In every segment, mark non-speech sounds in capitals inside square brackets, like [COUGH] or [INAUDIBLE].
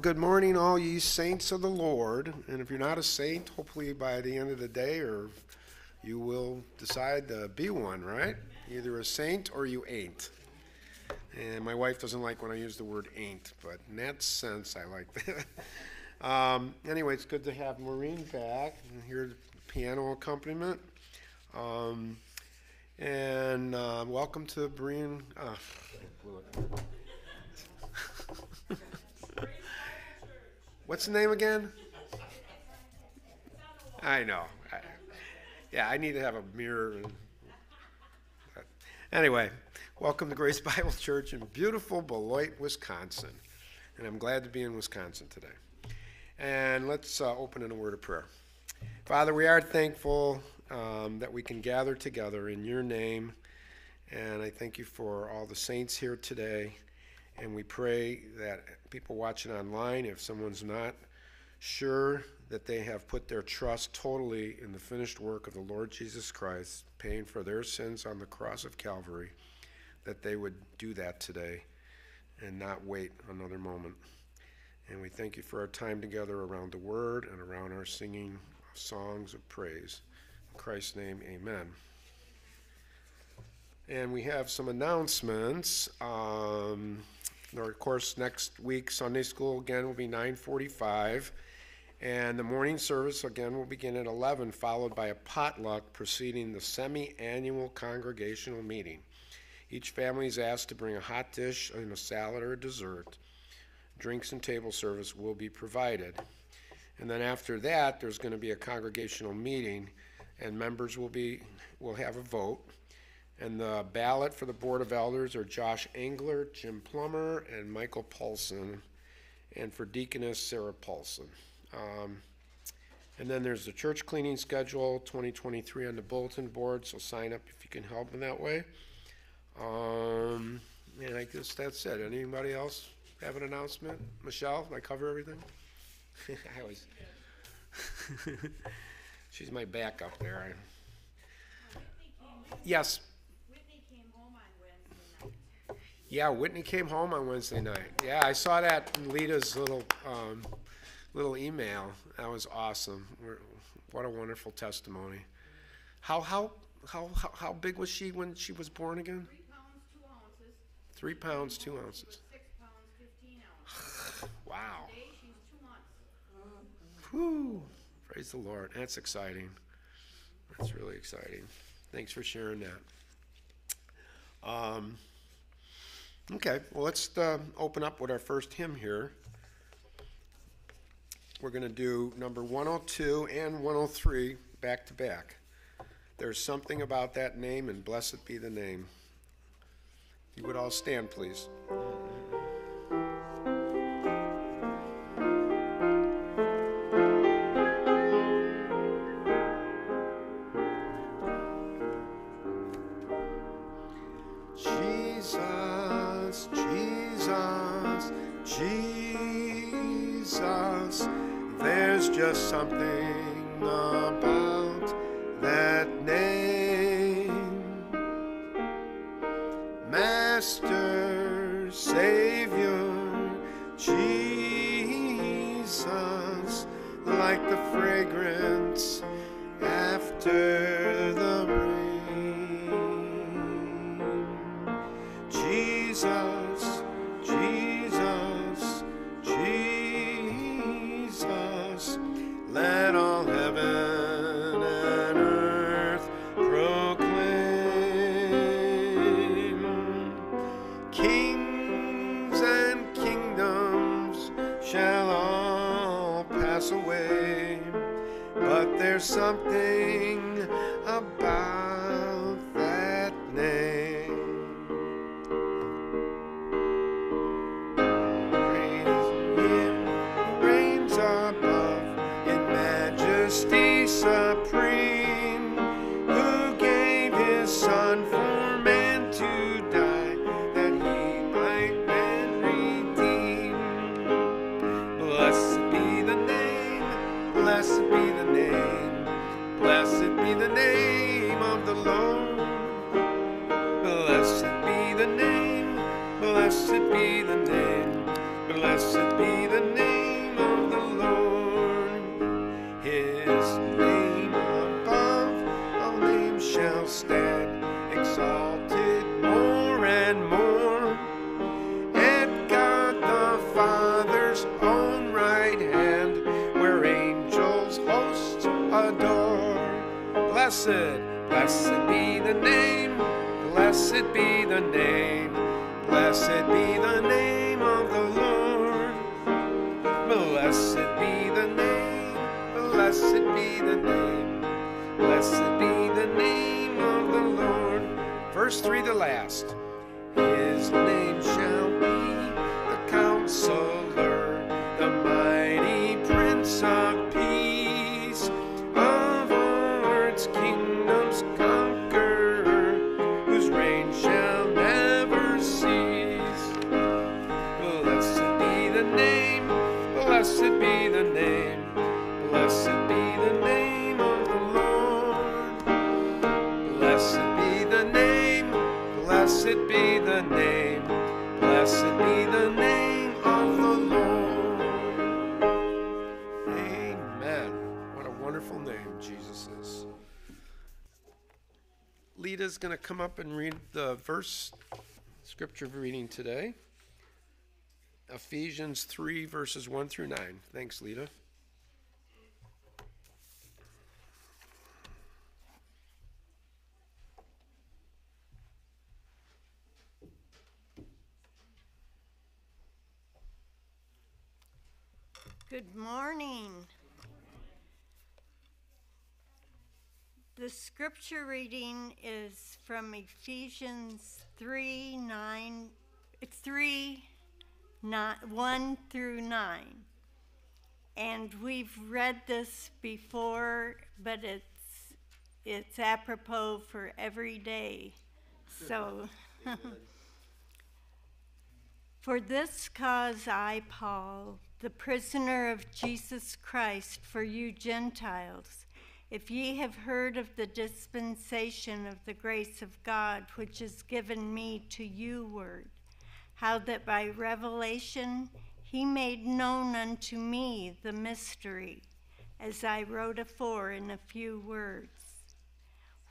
Good morning, all ye saints of the Lord. And if you're not a saint, hopefully by the end of the day, or you will decide to be one, right? Either a saint or you ain't. And my wife doesn't like when I use the word ain't, but in that sense, I like that. [LAUGHS] um, anyway, it's good to have Maureen back and hear the piano accompaniment. Um, and uh, welcome to Maureen. Uh, What's the name again? I know. I, yeah, I need to have a mirror. And, anyway, welcome to Grace [LAUGHS] Bible Church in beautiful Beloit, Wisconsin. And I'm glad to be in Wisconsin today. And let's uh, open in a word of prayer. Father, we are thankful um, that we can gather together in your name. And I thank you for all the saints here today. And we pray that people watching online, if someone's not sure that they have put their trust totally in the finished work of the Lord Jesus Christ, paying for their sins on the cross of Calvary, that they would do that today and not wait another moment. And we thank you for our time together around the Word and around our singing songs of praise. In Christ's name, amen. And we have some announcements. Um, of course, next week, Sunday school again will be 945. And the morning service again will begin at 11, followed by a potluck preceding the semi-annual congregational meeting. Each family is asked to bring a hot dish and a salad or a dessert. Drinks and table service will be provided. And then after that, there's going to be a congregational meeting, and members will be will have a vote. And the ballot for the Board of Elders are Josh Engler, Jim Plummer, and Michael Poulsen. And for Deaconess, Sarah Poulsen. Um, and then there's the church cleaning schedule 2023 on the bulletin board, so sign up if you can help in that way. Um, and I guess that's it. Anybody else have an announcement? Michelle, did I cover everything? [LAUGHS] I always. [LAUGHS] She's my backup there. Yes. Yeah, Whitney came home on Wednesday night. Yeah, I saw that in Lita's little um, little email. That was awesome. We're, what a wonderful testimony. How how how how, big was she when she was born again? Three pounds, two ounces. Three pounds, two ounces. Six pounds, fifteen ounces. [SIGHS] Wow. Today, she's two months. Whew. Praise the Lord. That's exciting. That's really exciting. Thanks for sharing that. Um, okay, well, let's uh, open up with our first hymn here. We're going to do number 102 and 103 back to back. There's something about that name, and blessed be the name. You would all stand, please. Blessed be the name of the Lord. Blessed be the name, blessed be the name, blessed be blessed, blessed be the name, blessed be the name, blessed be the name of the Lord. Blessed be the name, blessed be the name, blessed be the name of the Lord. Verse 3 the last. His name Lita's going to come up and read the verse scripture reading today. Ephesians 3, verses 1 through 9. Thanks, Lita. Good morning. The scripture reading is from Ephesians 3 9, 3 9, 1 through 9. And we've read this before, but it's it's apropos for every day. So [LAUGHS] For this cause I, Paul, the prisoner of Jesus Christ, for you Gentiles, if ye have heard of the dispensation of the grace of God which is given me to you word, how that by revelation he made known unto me the mystery, as I wrote afore in a few words,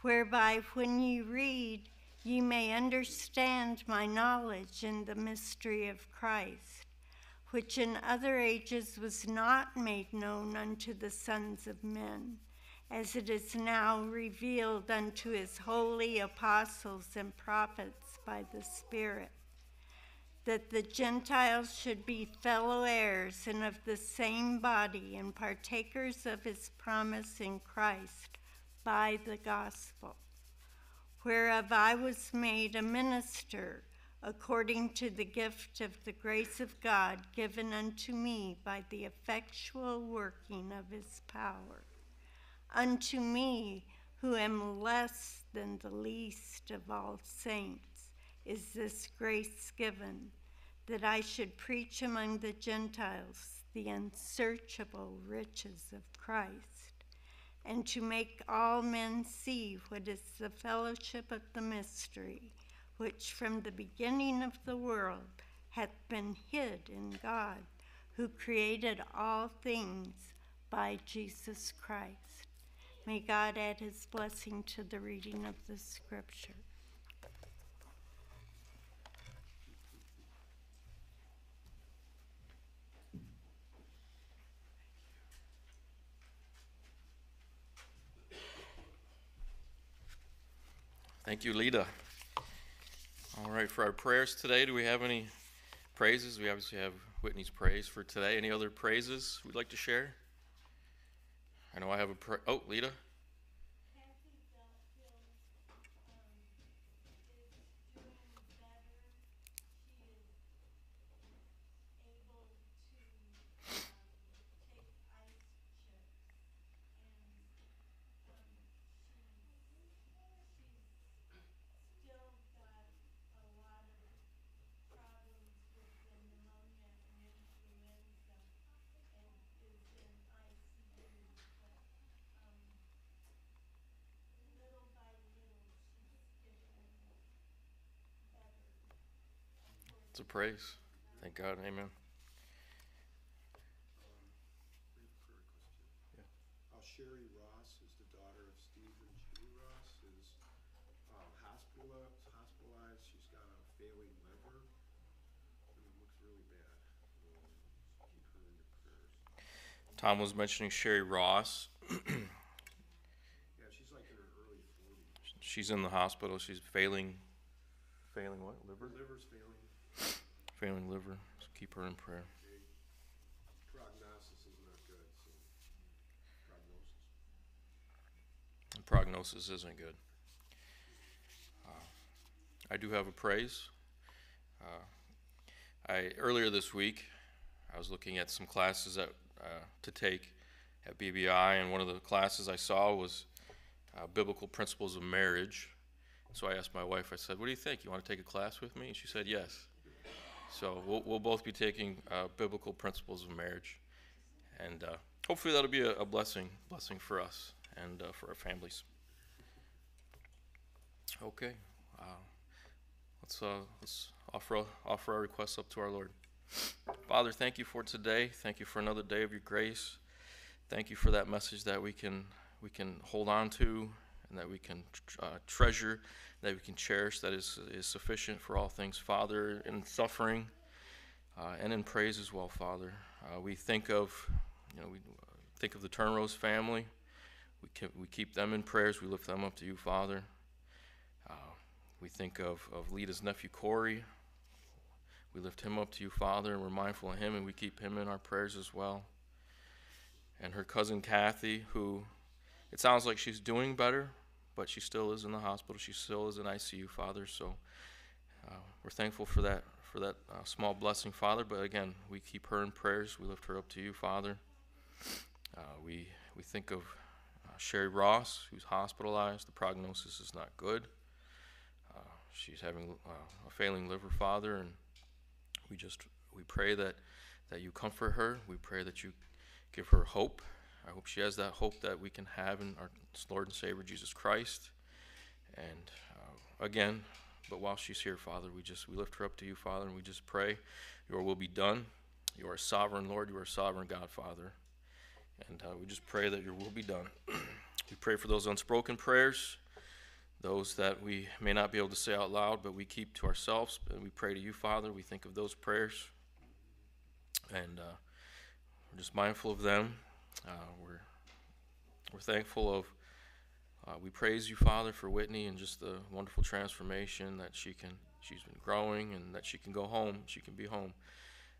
whereby when ye read, ye may understand my knowledge in the mystery of Christ, which in other ages was not made known unto the sons of men, as it is now revealed unto his holy apostles and prophets by the Spirit, that the Gentiles should be fellow heirs and of the same body and partakers of his promise in Christ by the gospel whereof I was made a minister according to the gift of the grace of God given unto me by the effectual working of his power. Unto me, who am less than the least of all saints, is this grace given, that I should preach among the Gentiles the unsearchable riches of Christ and to make all men see what is the fellowship of the mystery, which from the beginning of the world hath been hid in God, who created all things by Jesus Christ. May God add his blessing to the reading of the scripture. Thank you, Lita. All right, for our prayers today, do we have any praises? We obviously have Whitney's praise for today. Any other praises we'd like to share? I know I have a oh, Lita. still got a lot of problems with the pneumonia and influenza and is in ICU, but, um, little by little, she's getting better. It's a praise. Thank God. Amen. Uh, Sherry Ross is the daughter of Steve and Judy Ross, is uh, hospitalized, hospitalized. She's got a failing liver. And it looks really bad. Um, Keep her in your prayers. Tom was mentioning Sherry Ross. Yeah, she's like in her early. she's in the hospital. She's failing, failing what? Liver. Liver's failing. Failing liver. So keep her in prayer. Prognosis is not good, so prognosis. Prognosis isn't good. Uh, I do have a praise. Uh, I earlier this week, I was looking at some classes that uh, to take at BBI, and one of the classes I saw was uh, biblical principles of marriage. So I asked my wife. I said, "What do you think? You want to take a class with me?" And she said, "Yes." So we'll, we'll both be taking uh, biblical principles of marriage, and uh, hopefully that'll be a, a blessing, blessing for us and uh, for our families. Okay, uh, let's uh, let's offer offer our requests up to our Lord. Father, thank you for today. Thank you for another day of your grace. Thank you for that message that we can we can hold on to and that we can uh, treasure, that we can cherish. That is is sufficient for all things, Father, in suffering uh, and in praise as well, Father. Uh, we think of you know we think of the Turnrose family. We, keep, we keep them in prayers. We lift them up to you, Father. Uh, we think of, of Lita's nephew, Corey. We lift him up to you, Father, and we're mindful of him, and we keep him in our prayers as well. And her cousin, Kathy, who it sounds like she's doing better, but she still is in the hospital. She still is in ICU, Father. So uh, we're thankful for that for that uh, small blessing, Father. But again, we keep her in prayers. We lift her up to you, Father. Uh, we we think of uh, Sherry Ross, who's hospitalized. The prognosis is not good. Uh, she's having uh, a failing liver, Father, and we just we pray that that you comfort her. We pray that you give her hope. I hope she has that hope that we can have in our Lord and Savior Jesus Christ. And uh, again, but while she's here, Father, we just we lift her up to you, Father, and we just pray your will be done. You are a sovereign, Lord. You are sovereign God, Father. And uh, we just pray that your will be done. [CLEARS THROAT] we pray for those unspoken prayers, those that we may not be able to say out loud, but we keep to ourselves. And we pray to you, Father. We think of those prayers. And uh, we're just mindful of them. Uh, we're, we're thankful of, uh, we praise you, Father, for Whitney and just the wonderful transformation that she can, she's been growing and that she can go home. She can be home.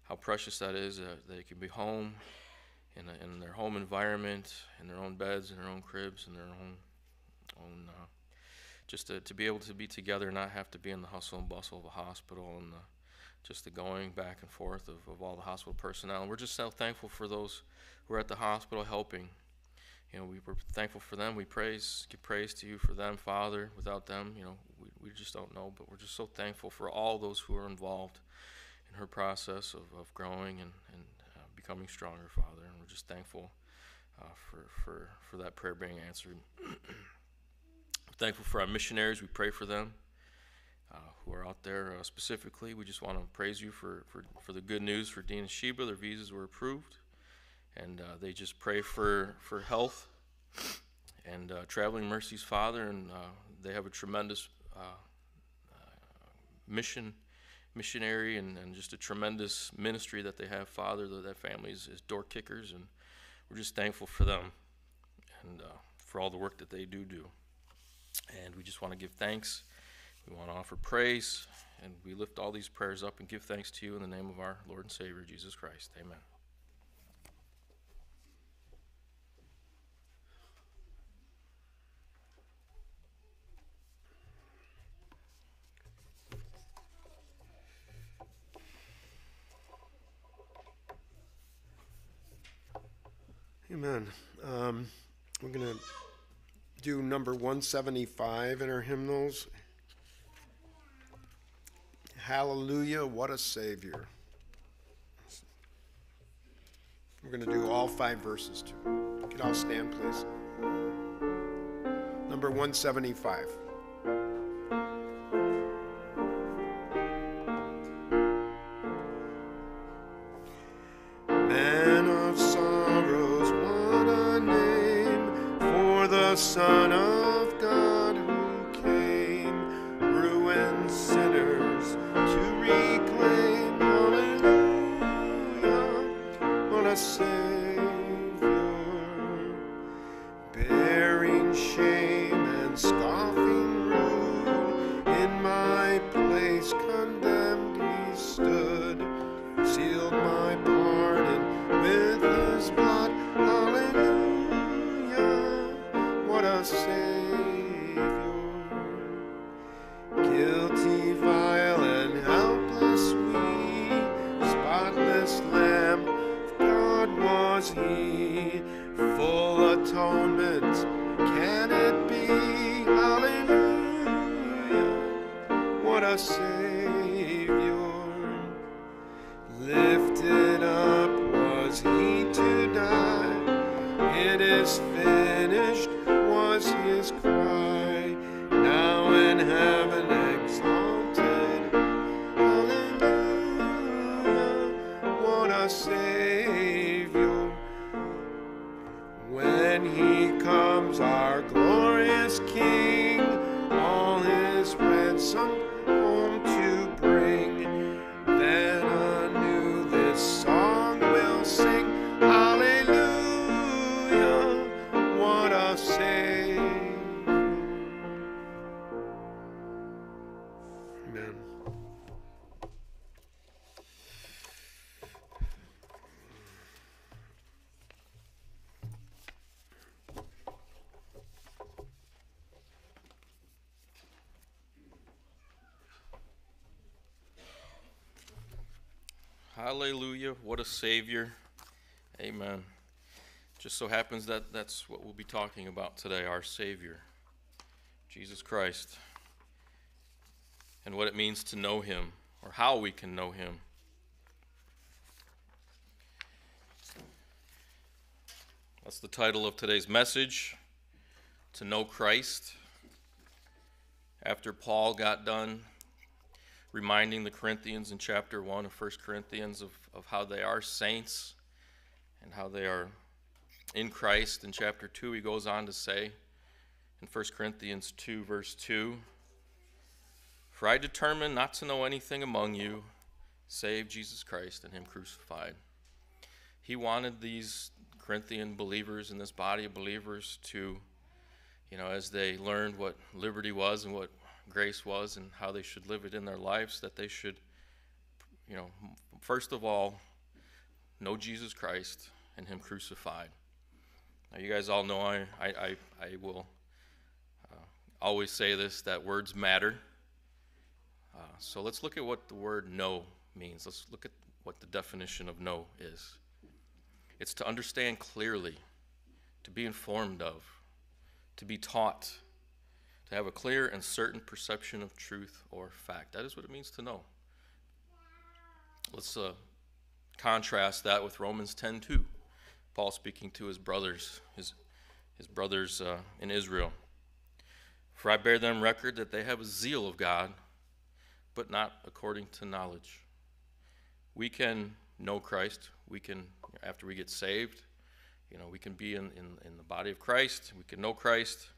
How precious that is that they can be home in, a, in their home environment, in their own beds, in their own cribs, in their own, own uh, just to, to be able to be together, and not have to be in the hustle and bustle of a hospital and the, just the going back and forth of, of all the hospital personnel. And we're just so thankful for those who are at the hospital helping. You know, we were thankful for them. We praise, give praise to you for them, Father. Without them, you know, we, we just don't know. But we're just so thankful for all those who are involved in her process of, of growing and, and uh, becoming stronger, Father. And we're just thankful uh, for, for, for that prayer being answered. [CLEARS THROAT] thankful for our missionaries. We pray for them uh, who are out there uh, specifically. We just want to praise you for, for, for the good news for Dean and Sheba. Their visas were approved. And uh, they just pray for, for health and uh, traveling mercies, Father. And uh, they have a tremendous uh, mission missionary and, and just a tremendous ministry that they have, Father. That, that family is, is door kickers, and we're just thankful for them and for all the work that they do do. And we just want to give thanks. We want to offer praise, and we lift all these prayers up and give thanks to you in the name of our Lord and Savior, Jesus Christ. Amen. Amen. Um, we're going to do number 175 in our hymnals. Hallelujah, what a Savior. We're going to do all five verses too. Can all stand, please? Number 175. Man of sorrows, what a name for the Son of what Hallelujah. What a Savior. Amen. Just so happens that that's what we'll be talking about today our Savior, Jesus Christ, and what it means to know Him, or how we can know Him. That's the title of today's message To Know Christ. After Paul got done reminding the Corinthians in chapter 1 of 1 Corinthians of, of how they are saints and how they are in Christ. In chapter 2, he goes on to say in 1 Corinthians 2, verse 2 For I determined not to know anything among you save Jesus Christ and Him crucified. He wanted these Corinthian believers and this body of believers to, you know, as they learned what liberty was and what grace was and how they should live it in their lives, that they should, you know, first of all, know Jesus Christ and Him crucified. Now, you guys all know I, I, I, I will uh, always say this that words matter. Uh, so let's look at what the word know means. Let's look at what the definition of know is it's to understand clearly, to be informed of, to be taught to have a clear and certain perception of truth or fact. That is what it means to know. Let's uh, contrast that with Romans 10:2. Paul speaking to his brothers, his his brothers uh, in Israel. For I bear them record that they have a zeal of God, but not according to knowledge. We can know Christ. We can, after we get saved, you know, we can be in, in, in the body of Christ. We can know Christ,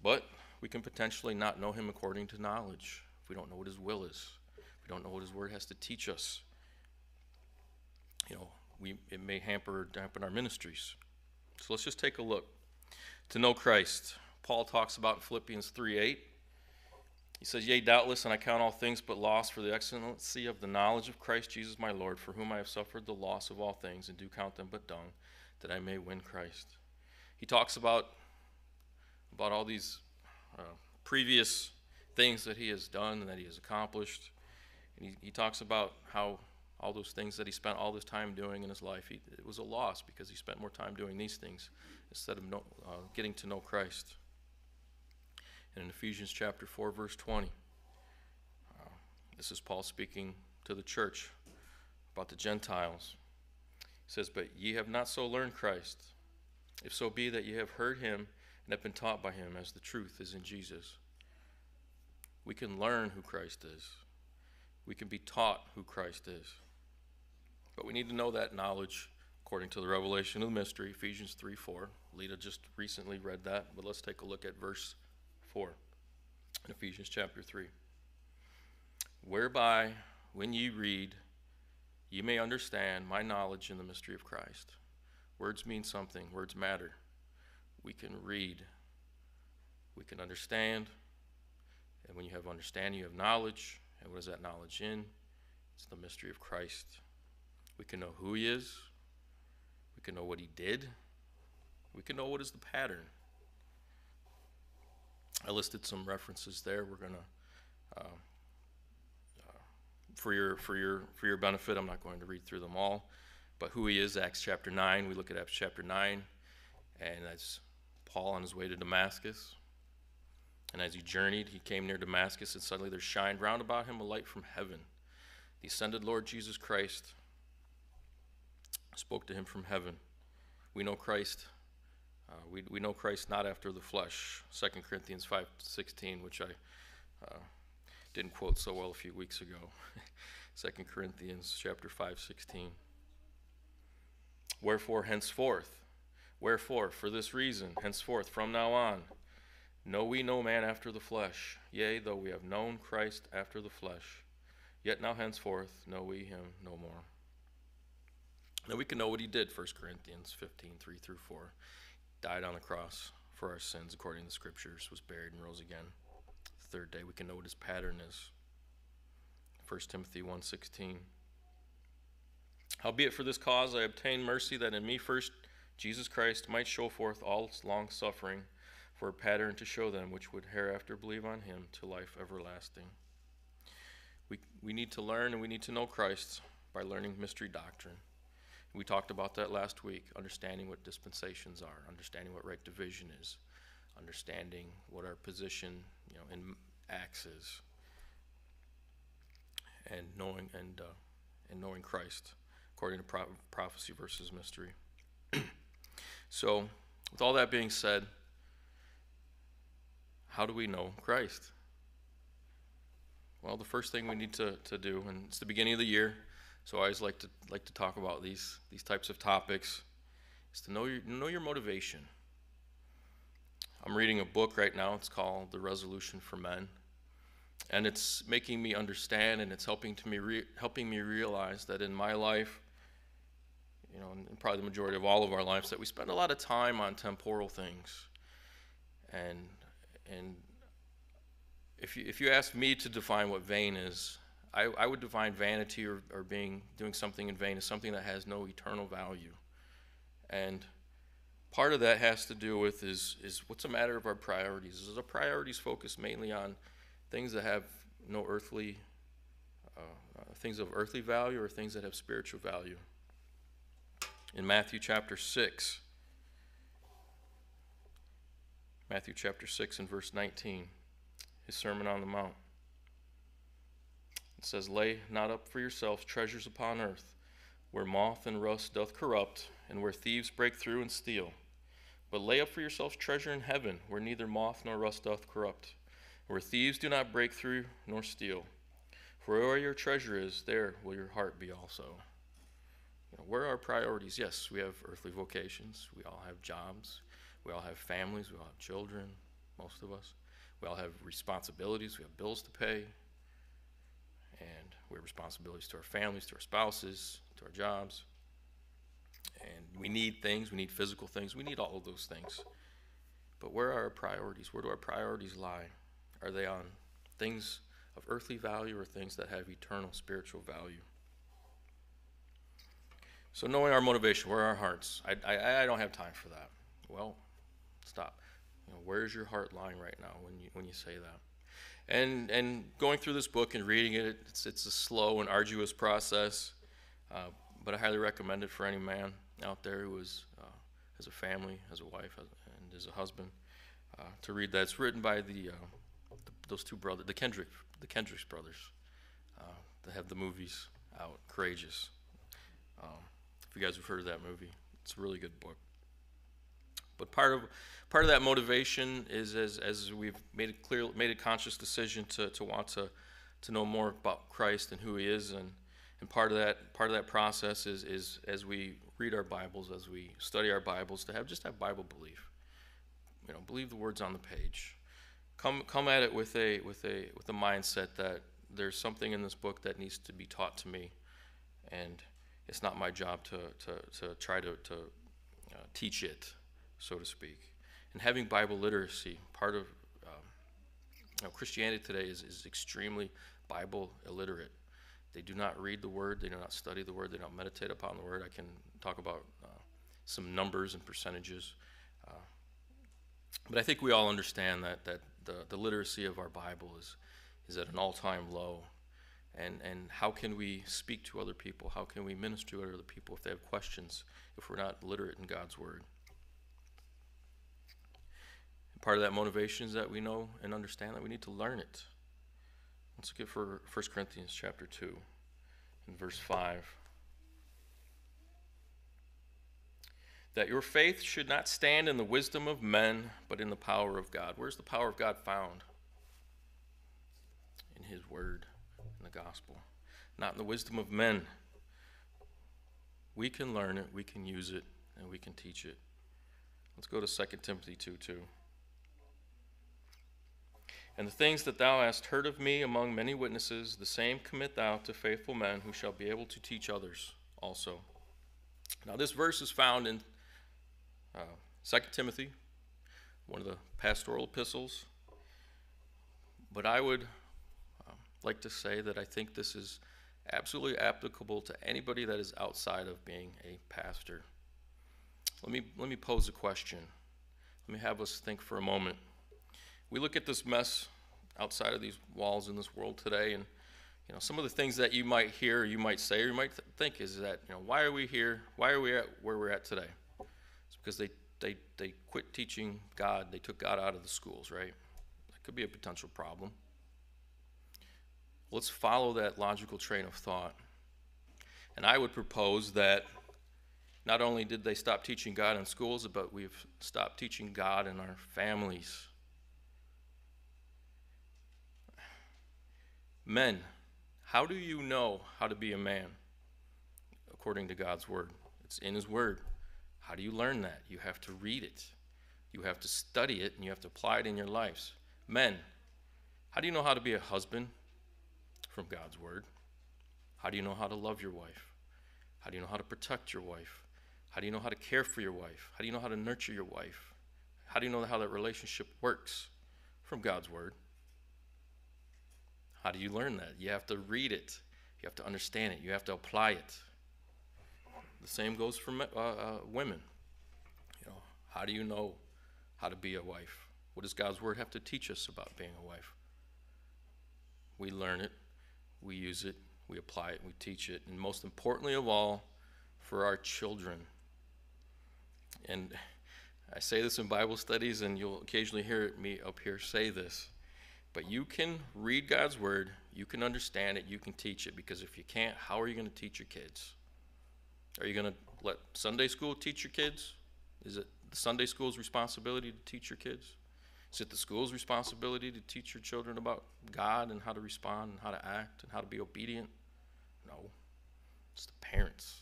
but we can potentially not know him according to knowledge if we don't know what his will is. If we don't know what his word has to teach us. You know, we, it may hamper or dampen our ministries. So let's just take a look. To know Christ, Paul talks about in Philippians 3 8. He says, Yea, doubtless, and I count all things but loss for the excellency of the knowledge of Christ Jesus my Lord, for whom I have suffered the loss of all things, and do count them but dung, that I may win Christ. He talks about, about all these uh, previous things that he has done and that he has accomplished. And he, he talks about how all those things that he spent all this time doing in his life, he, it was a loss because he spent more time doing these things instead of know, uh, getting to know Christ. And in Ephesians chapter 4, verse 20, uh, this is Paul speaking to the church about the Gentiles. He says, But ye have not so learned Christ, if so be that ye have heard him and have been taught by him as the truth is in Jesus. We can learn who Christ is. We can be taught who Christ is. But we need to know that knowledge according to the revelation of the mystery, Ephesians 3 4. Lita just recently read that, but let's take a look at verse 4 in Ephesians chapter 3. Whereby, when ye read, ye may understand my knowledge in the mystery of Christ. Words mean something, words matter. We can read, we can understand, and when you have understanding, you have knowledge. And what is that knowledge in? It's the mystery of Christ. We can know who He is, we can know what He did, we can know what is the pattern. I listed some references there. We're gonna, uh, uh, for your for your for your benefit, I'm not going to read through them all, but who he is, Acts chapter nine. We look at Acts chapter nine, and that's Paul on his way to Damascus. And as he journeyed, he came near Damascus, and suddenly there shined round about him a light from heaven. The ascended Lord Jesus Christ spoke to him from heaven. We know Christ. Uh, we, we know Christ not after the flesh. 2 Corinthians 5.16, which I uh, didn't quote so well a few weeks ago. [LAUGHS] 2 Corinthians chapter 5.16. Wherefore, henceforth, wherefore, for this reason, henceforth, from now on, know we no man after the flesh. Yea, though we have known Christ after the flesh, yet now henceforth know we him no more. Now we can know what he did, 1 Corinthians 15, 3 through 4. Died on the cross for our sins according to the scriptures, was buried and rose again. Third day we can know what his pattern is. 1 Timothy 1.16 Howbeit for this cause I obtained mercy that in me first Jesus Christ might show forth all long suffering for a pattern to show them which would hereafter believe on him to life everlasting. We, we need to learn and we need to know Christ by learning mystery doctrine. We talked about that last week, understanding what dispensations are, understanding what right division is, understanding what our position, you know, in Acts is, and knowing and uh, and knowing Christ according to pro- prophecy versus mystery. So, with all that being said, how do we know Christ? Well, the first thing we need to, to do, and it's the beginning of the year, so I always like to like to talk about these these types of topics, is to know your know your motivation. I'm reading a book right now. It's called The Resolution for Men, and it's making me understand, and it's helping to me re- helping me realize that in my life, you know, and probably the majority of all of our lives, that we spend a lot of time on temporal things, and and if you, if you ask me to define what vain is, I, I would define vanity or, or being doing something in vain as something that has no eternal value. And part of that has to do with is, is what's a matter of our priorities? Is our priorities focused mainly on things that have no earthly, uh, uh, things of earthly value or things that have spiritual value? In Matthew chapter 6, Matthew chapter 6 and verse 19 his Sermon on the Mount. It says, Lay not up for yourselves treasures upon earth, where moth and rust doth corrupt, and where thieves break through and steal. But lay up for yourselves treasure in heaven, where neither moth nor rust doth corrupt, where thieves do not break through nor steal. For where your treasure is, there will your heart be also. You know, where are our priorities? Yes, we have earthly vocations. We all have jobs. We all have families. We all have children, most of us. We all have responsibilities. We have bills to pay. And we have responsibilities to our families, to our spouses, to our jobs. And we need things. We need physical things. We need all of those things. But where are our priorities? Where do our priorities lie? Are they on things of earthly value or things that have eternal spiritual value? So, knowing our motivation, where our hearts? I, I, I don't have time for that. Well, stop. You know, where's your heart lying right now when you when you say that? And and going through this book and reading it, it's it's a slow and arduous process, uh, but I highly recommend it for any man out there who is uh, has a family, has a wife, and is a husband uh, to read that. It's written by the, uh, the those two brothers, the Kendrick the Kendricks brothers, uh, that have the movies out. Courageous. Um, if you guys have heard of that movie, it's a really good book. But part of part of that motivation is as, as we've made it clear, made a conscious decision to, to want to, to know more about Christ and who He is, and, and part of that part of that process is, is as we read our Bibles, as we study our Bibles, to have just have Bible belief. You know, believe the words on the page. Come come at it with a with a with a mindset that there's something in this book that needs to be taught to me, and it's not my job to to, to try to, to uh, teach it so to speak. And having Bible literacy, part of um, you know, Christianity today is, is extremely Bible illiterate. They do not read the Word, they do not study the Word, they don't meditate upon the Word. I can talk about uh, some numbers and percentages. Uh, but I think we all understand that, that the, the literacy of our Bible is, is at an all time low. And, and how can we speak to other people? How can we minister to other people if they have questions if we're not literate in God's Word? Part of that motivation is that we know and understand that we need to learn it. Let's look at for 1 Corinthians chapter 2 and verse 5. That your faith should not stand in the wisdom of men, but in the power of God. Where's the power of God found? In His Word, the gospel, not in the wisdom of men. We can learn it, we can use it, and we can teach it. Let's go to 2 Timothy 2 2. And the things that thou hast heard of me among many witnesses, the same commit thou to faithful men who shall be able to teach others also. Now, this verse is found in uh, 2 Timothy, one of the pastoral epistles. But I would like to say that I think this is absolutely applicable to anybody that is outside of being a pastor. Let me, let me pose a question. Let me have us think for a moment. We look at this mess outside of these walls in this world today, and you know some of the things that you might hear, you might say, or you might th- think is that you know why are we here? Why are we at where we're at today? It's because they they they quit teaching God. They took God out of the schools, right? That could be a potential problem. Let's follow that logical train of thought. And I would propose that not only did they stop teaching God in schools, but we've stopped teaching God in our families. Men, how do you know how to be a man according to God's word? It's in His word. How do you learn that? You have to read it, you have to study it, and you have to apply it in your lives. Men, how do you know how to be a husband from God's word? How do you know how to love your wife? How do you know how to protect your wife? How do you know how to care for your wife? How do you know how to nurture your wife? How do you know how that relationship works from God's word? How do you learn that? You have to read it. You have to understand it. You have to apply it. The same goes for uh, uh, women. You know, how do you know how to be a wife? What does God's word have to teach us about being a wife? We learn it, we use it, we apply it, we teach it, and most importantly of all, for our children. And I say this in Bible studies, and you'll occasionally hear me up here say this. But you can read God's word, you can understand it, you can teach it, because if you can't, how are you going to teach your kids? Are you going to let Sunday school teach your kids? Is it the Sunday school's responsibility to teach your kids? Is it the school's responsibility to teach your children about God and how to respond and how to act and how to be obedient? No. It's the parents,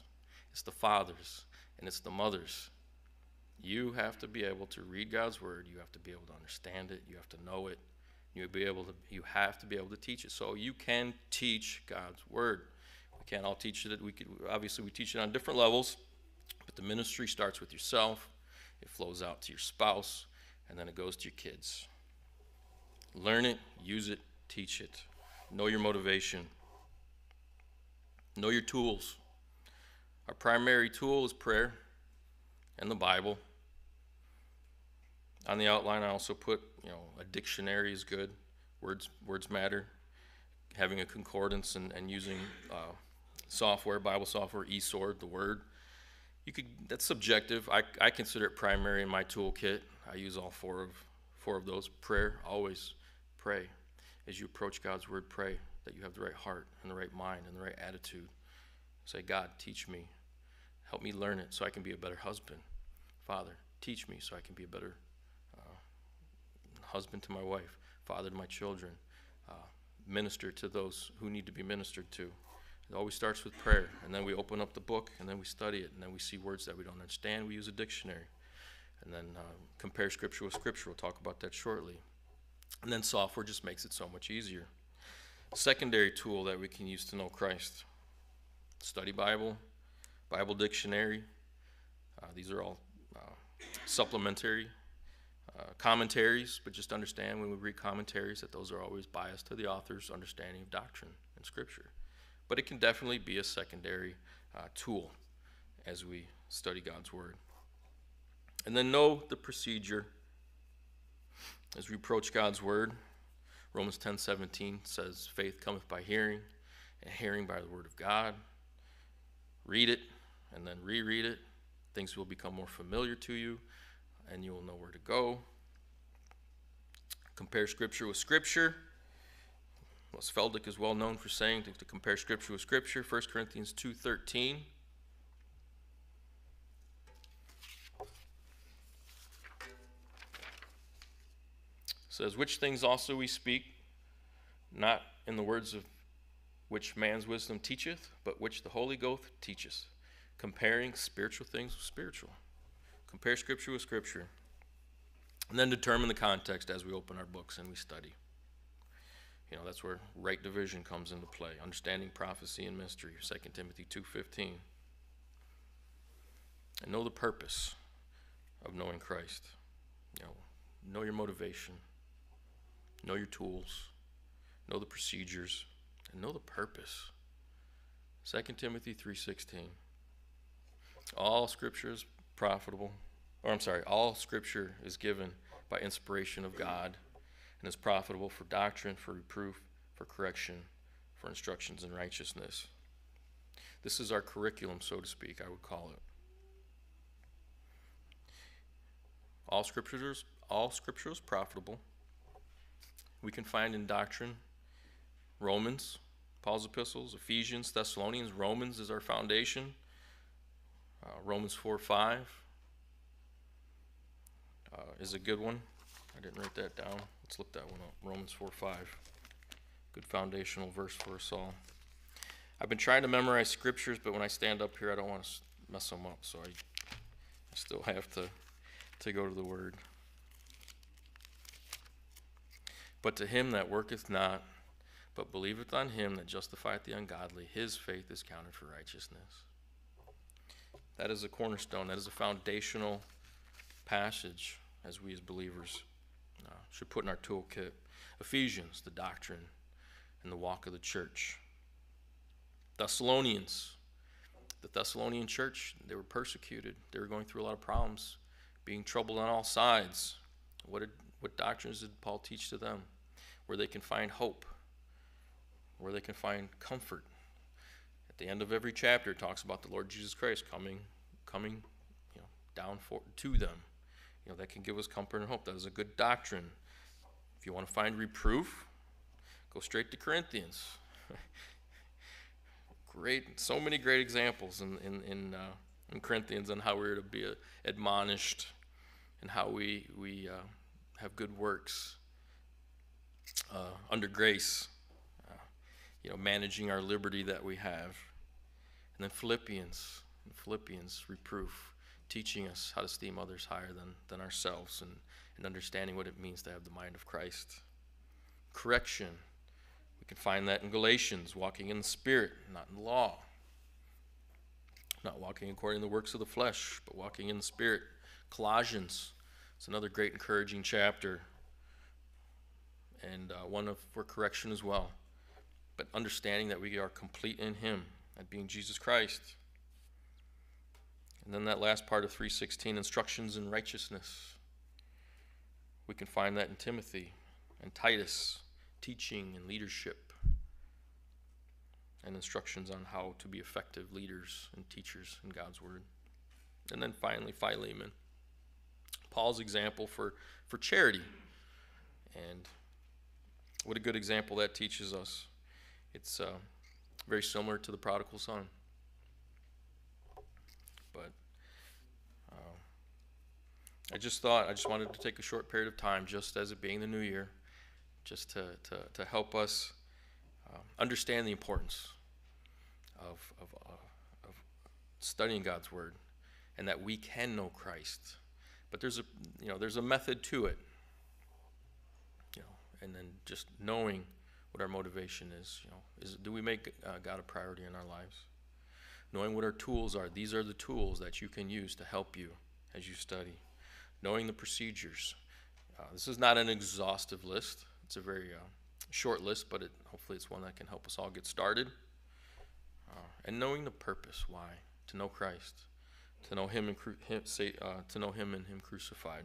it's the fathers, and it's the mothers. You have to be able to read God's word, you have to be able to understand it, you have to know it, you be able to you have to be able to teach it. So you can teach God's word. We can't all teach it. We could obviously we teach it on different levels, but the ministry starts with yourself. It flows out to your spouse, and then it goes to your kids. Learn it, use it, teach it. Know your motivation. Know your tools. Our primary tool is prayer and the Bible. On the outline, I also put, you know, a dictionary is good. Words, words matter. Having a concordance and, and using uh, software, Bible software, eSword, the Word. You could. That's subjective. I, I consider it primary in my toolkit. I use all four of four of those. Prayer, always pray. As you approach God's Word, pray that you have the right heart and the right mind and the right attitude. Say, God, teach me. Help me learn it so I can be a better husband. Father, teach me so I can be a better husband to my wife, father to my children, uh, minister to those who need to be ministered to. It always starts with prayer, and then we open up the book, and then we study it, and then we see words that we don't understand. We use a dictionary, and then uh, compare scripture with scripture. We'll talk about that shortly. And then software just makes it so much easier. Secondary tool that we can use to know Christ study Bible, Bible dictionary. Uh, these are all uh, supplementary uh, commentaries, but just understand when we read commentaries that those are always biased to the author's understanding of doctrine and scripture. But it can definitely be a secondary uh, tool as we study God's Word. And then know the procedure as we approach God's Word. Romans 10 17 says, Faith cometh by hearing, and hearing by the Word of God. Read it and then reread it. Things will become more familiar to you and you will know where to go. compare Scripture with Scripture. Well, Les Feldick is well known for saying to, to compare Scripture with Scripture. 1 Corinthians 2.13. says, Which things also we speak, not in the words of which man's wisdom teacheth, but which the Holy Ghost teacheth, comparing spiritual things with spiritual. Compare Scripture with Scripture. And then determine the context as we open our books and we study. You know, that's where right division comes into play, understanding prophecy and mystery, 2 Timothy 2.15. And know the purpose of knowing Christ. You know, know your motivation, know your tools, know the procedures, and know the purpose. 2 Timothy 3:16. All scripture is profitable, or I'm sorry, all scripture is given by inspiration of God and is profitable for doctrine, for reproof, for correction, for instructions in righteousness. This is our curriculum, so to speak, I would call it. All scriptures, all scripture is profitable. We can find in doctrine Romans, Paul's epistles, Ephesians, Thessalonians. Romans is our foundation. Uh, Romans 4 5 uh, is a good one. I didn't write that down. Let's look that one up. Romans 4 5. Good foundational verse for us all. I've been trying to memorize scriptures, but when I stand up here, I don't want to mess them up, so I, I still [LAUGHS] have to, to go to the Word. But to him that worketh not, but believeth on him that justifieth the ungodly, his faith is counted for righteousness. That is a cornerstone. That is a foundational passage as we as believers uh, should put in our toolkit. Ephesians, the doctrine and the walk of the church. Thessalonians, the Thessalonian church, they were persecuted. They were going through a lot of problems, being troubled on all sides. What did what doctrines did Paul teach to them? Where they can find hope, where they can find comfort. At the end of every chapter, it talks about the Lord Jesus Christ coming, coming, you know, down for to them. Know, that can give us comfort and hope. That is a good doctrine. If you want to find reproof, go straight to Corinthians. [LAUGHS] great, so many great examples in in in, uh, in Corinthians on how we're to be uh, admonished and how we we uh, have good works uh, under grace, uh, you know, managing our liberty that we have. And then Philippians, Philippians, reproof, teaching us how to esteem others higher than, than ourselves and, and understanding what it means to have the mind of Christ. Correction, we can find that in Galatians, walking in the Spirit, not in law. Not walking according to the works of the flesh, but walking in the Spirit. Colossians, it's another great encouraging chapter and uh, one of for correction as well. But understanding that we are complete in Him, that being Jesus Christ. And then that last part of 316, instructions in righteousness. We can find that in Timothy and Titus, teaching and leadership, and instructions on how to be effective leaders and teachers in God's Word. And then finally, Philemon. Paul's example for, for charity. And what a good example that teaches us. It's uh, very similar to the prodigal son. But uh, I just thought, I just wanted to take a short period of time, just as it being the new year, just to, to, to help us uh, understand the importance of, of, uh, of studying God's Word and that we can know Christ but there's a you know there's a method to it. You know, and then just knowing what our motivation is. You know, is do we make uh, God a priority in our lives? Knowing what our tools are. These are the tools that you can use to help you as you study. Knowing the procedures. Uh, this is not an exhaustive list. It's a very uh, short list, but it, hopefully it's one that can help us all get started. Uh, and knowing the purpose, why to know Christ to know him and cru- him, say, uh, to know him and him crucified.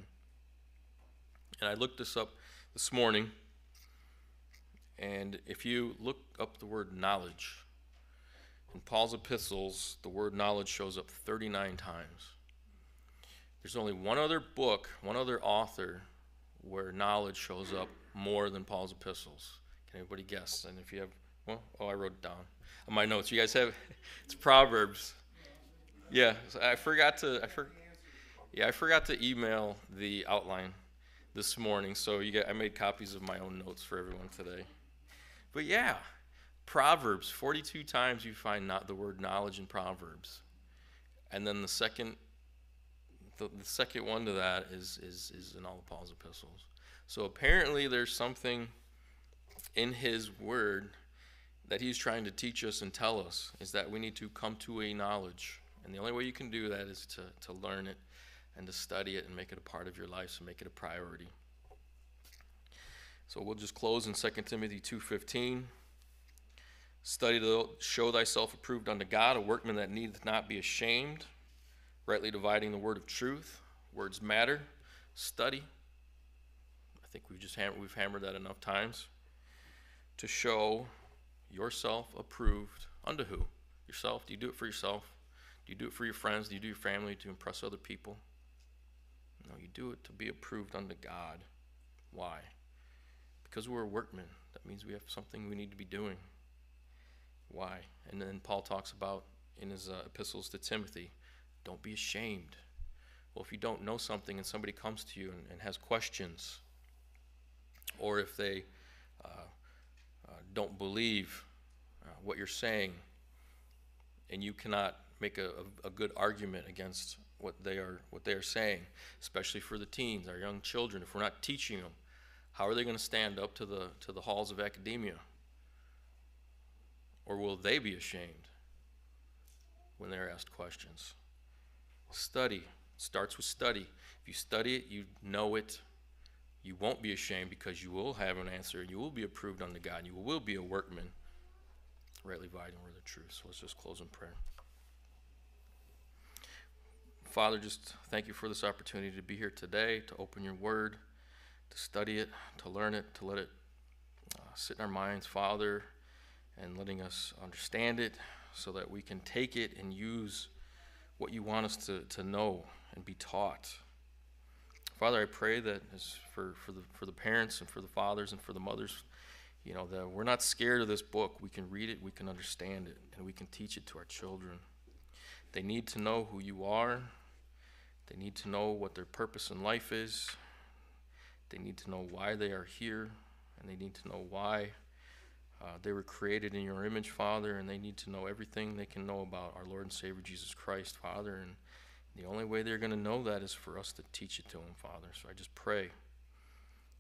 And I looked this up this morning, and if you look up the word knowledge in Paul's epistles, the word knowledge shows up 39 times. There's only one other book, one other author where knowledge shows up more than Paul's epistles? Can anybody guess? And if you have, well, oh, I wrote it down on my notes. You guys have, [LAUGHS] it's Proverbs. Yeah, I forgot to, I for, yeah, I forgot to email the outline this morning, so you get, I made copies of my own notes for everyone today. But yeah, Proverbs, 42 times you find not the word knowledge in Proverbs. And then the second the, the second one to that is, is, is in all of Paul's epistles. So apparently there's something in his word that he's trying to teach us and tell us is that we need to come to a knowledge. And the only way you can do that is to, to learn it and to study it and make it a part of your life, so make it a priority. So we'll just close in 2 Timothy 2.15. Study to show thyself approved unto God, a workman that needeth not be ashamed, rightly dividing the word of truth. Words matter. Study. I think we've just ham- we've hammered that enough times. To show yourself approved unto who? Yourself. Do you do it for yourself? Do you do it for your friends? Do you do your family to impress other people? No, you do it to be approved unto God. Why? Because we're a workman. That means we have something we need to be doing. Why? And then Paul talks about in his uh, epistles to Timothy don't be ashamed. Well, if you don't know something and somebody comes to you and, and has questions, or if they uh, uh, don't believe uh, what you're saying, and you cannot make a, a, a, good argument against what they are what they are saying, especially for the teens, our young children, if we're not teaching them, how are they going to stand up to the to the halls of academia? Or will they be ashamed when they're asked questions? Study. It starts with study. If you study it, you know it. You won't be ashamed because you will have an answer and you will be approved unto God. You will be a workman, rightly dividing of truth. So let's just close in prayer. Father, just thank you for this opportunity to be here today, to open your word, to study it, to learn it, to let it uh, sit in our minds, Father, and letting us understand it so that we can take it and use what you want us to, to know and be taught. Father, I pray that as for, for, the, for the parents and for the fathers and for the mothers, you know, that we're not scared of this book. We can read it, we can understand it, and we can teach it to our children. They need to know who you are. They need to know what their purpose in life is. They need to know why they are here, and they need to know why uh, they were created in your image, Father, and they need to know everything they can know about our Lord and Savior Jesus Christ, Father. And the only way they're going to know that is for us to teach it to them, Father. So I just pray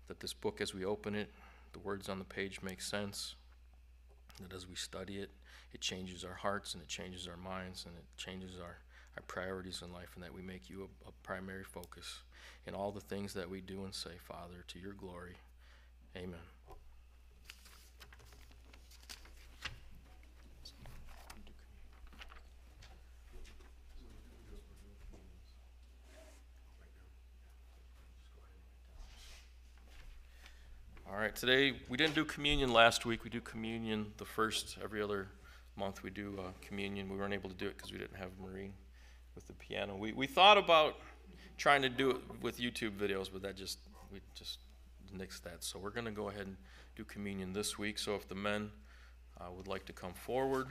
that this book, as we open it, the words on the page make sense. That as we study it, it changes our hearts and it changes our minds and it changes our, our priorities in life, and that we make you a, a primary focus in all the things that we do and say, Father, to your glory. Amen. All right, today we didn't do communion last week. We do communion the first every other month. We do uh, communion. We weren't able to do it because we didn't have Maureen with the piano. We we thought about trying to do it with YouTube videos, but that just we just nixed that. So we're going to go ahead and do communion this week. So if the men uh, would like to come forward.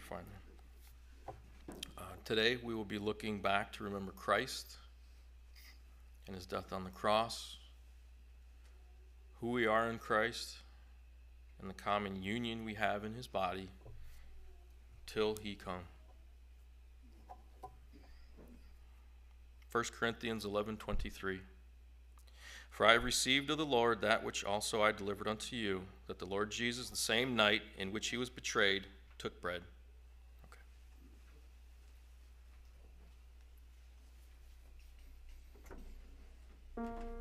Fine. Uh, today we will be looking back to remember Christ and his death on the cross, who we are in Christ, and the common union we have in his body till he come. 1 Corinthians 11:23 For I have received of the Lord that which also I delivered unto you that the Lord Jesus the same night in which he was betrayed took bread you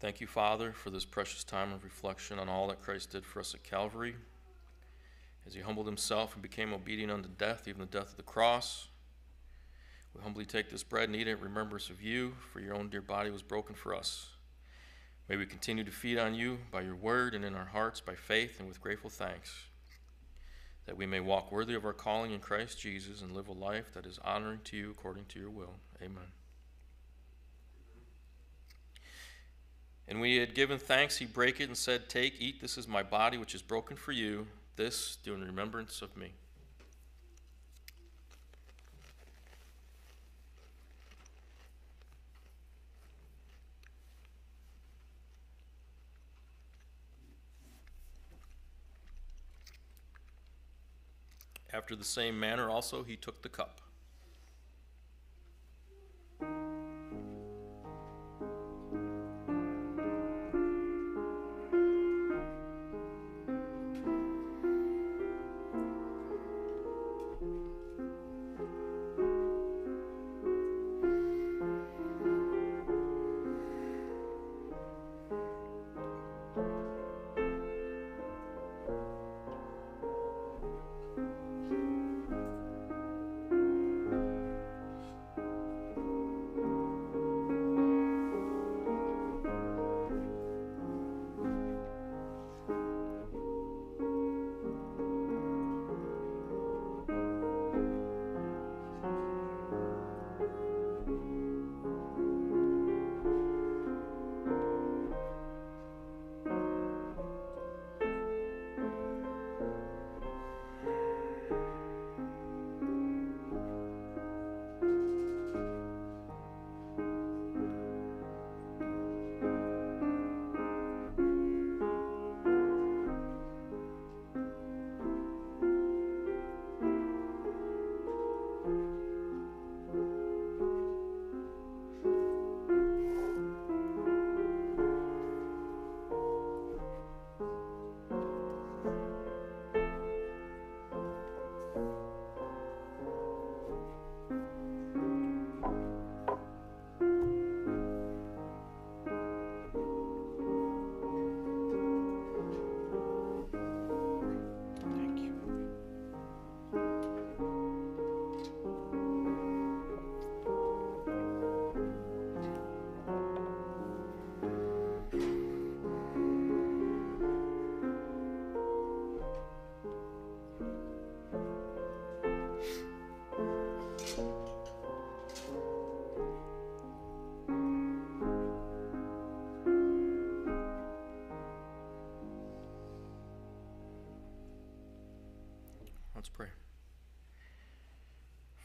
Thank you, Father, for this precious time of reflection on all that Christ did for us at Calvary. As he humbled himself and became obedient unto death, even the death of the cross. We humbly take this bread and eat it in remembrance of you, for your own dear body was broken for us. May we continue to feed on you by your word and in our hearts by faith and with grateful thanks, that we may walk worthy of our calling in Christ Jesus and live a life that is honoring to you according to your will. Amen. And when he had given thanks, he brake it and said, Take, eat, this is my body, which is broken for you. This do in remembrance of me. After the same manner also he took the cup.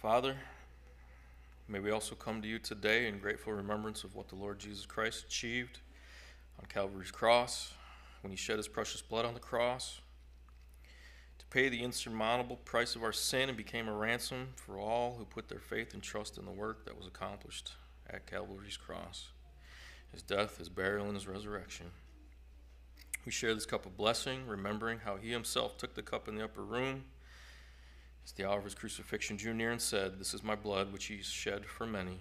Father, may we also come to you today in grateful remembrance of what the Lord Jesus Christ achieved on Calvary's cross when he shed his precious blood on the cross to pay the insurmountable price of our sin and became a ransom for all who put their faith and trust in the work that was accomplished at Calvary's cross his death, his burial, and his resurrection. We share this cup of blessing, remembering how he himself took the cup in the upper room the hour of his crucifixion drew near and said, This is my blood which he shed for many.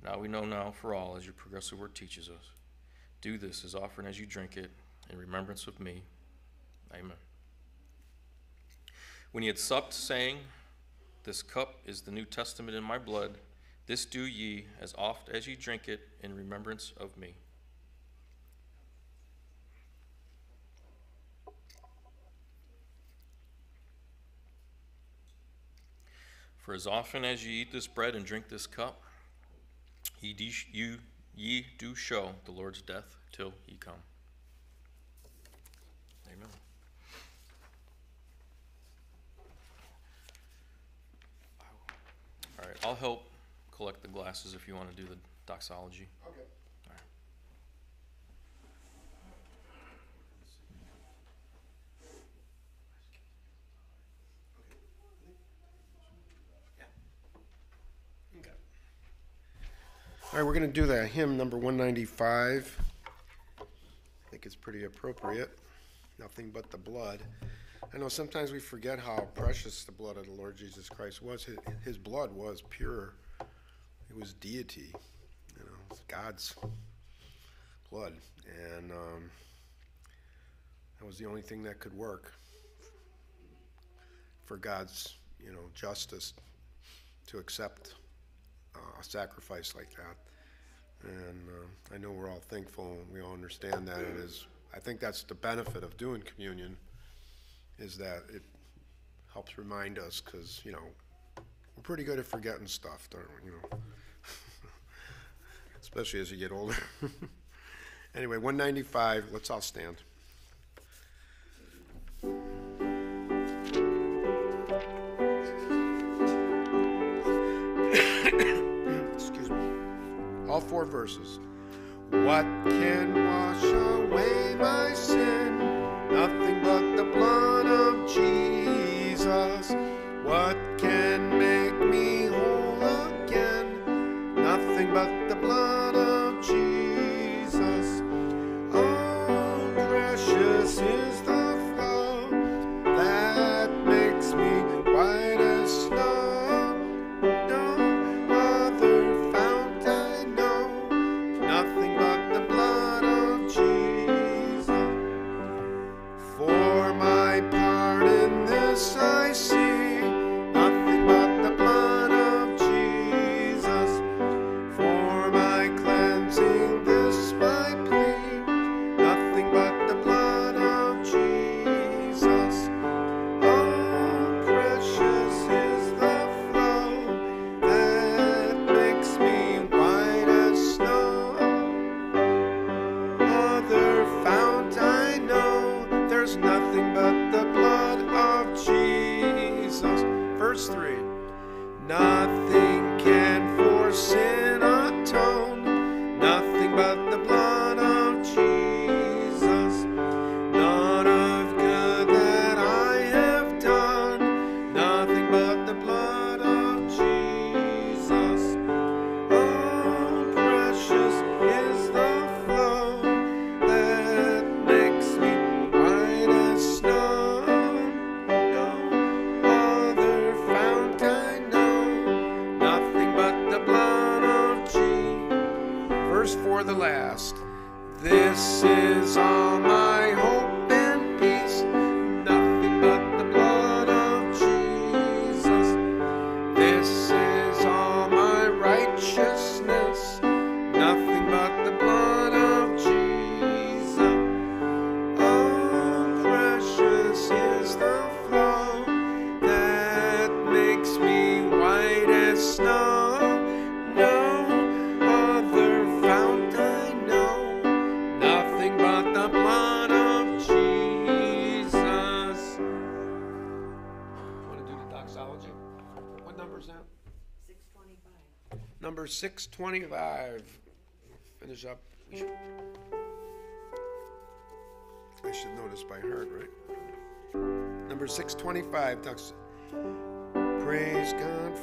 But now we know now for all, as your progressive word teaches us. Do this as often as you drink it in remembrance of me. Amen. When he had supped, saying, This cup is the New Testament in my blood, this do ye as oft as ye drink it in remembrance of me. For as often as ye eat this bread and drink this cup, ye, de- you, ye do show the Lord's death till he come. Amen. All right, I'll help collect the glasses if you want to do the doxology. Okay. All right, we're going to do the hymn number 195. I think it's pretty appropriate. Nothing but the blood. I know sometimes we forget how precious the blood of the Lord Jesus Christ was. His, blood was pure. It was deity. You know, God's blood, and um, that was the only thing that could work for God's, you know, justice to accept uh, a sacrifice like that. And uh, I know we're all thankful and we all understand that it is. I think that's the benefit of doing communion, is that it helps remind us because you know we're pretty good at forgetting stuff, don't we? You know, [LAUGHS] especially as you get older. [LAUGHS] anyway, 195. Let's all stand. four verses. What can wash away my sin? Nothing. six twenty-five. Finish up. We should- I should know this by heart, right? Number six twenty-five talks. Praise God